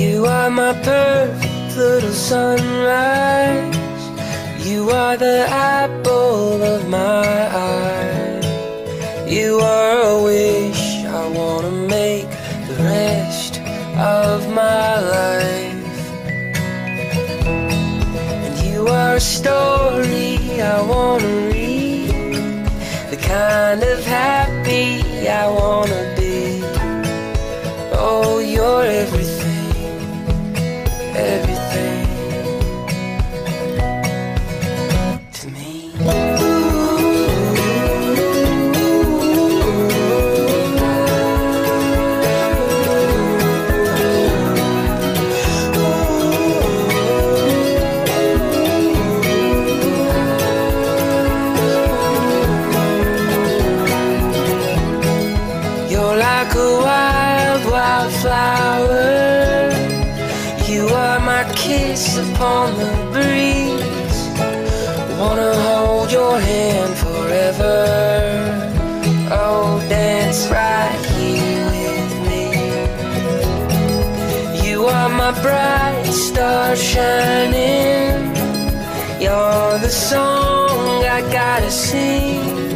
You are my perfect little sunrise. You are the apple of my eye. You are a wish I wanna make the rest of my life. And you are a story I wanna read. The kind of happy I wanna be. Oh, you're everything, like a wild, wild flower. You are my kiss upon the breeze. Wanna hold your hand forever. Oh, dance right here with me. You are my bright star shining. You're the song I gotta sing.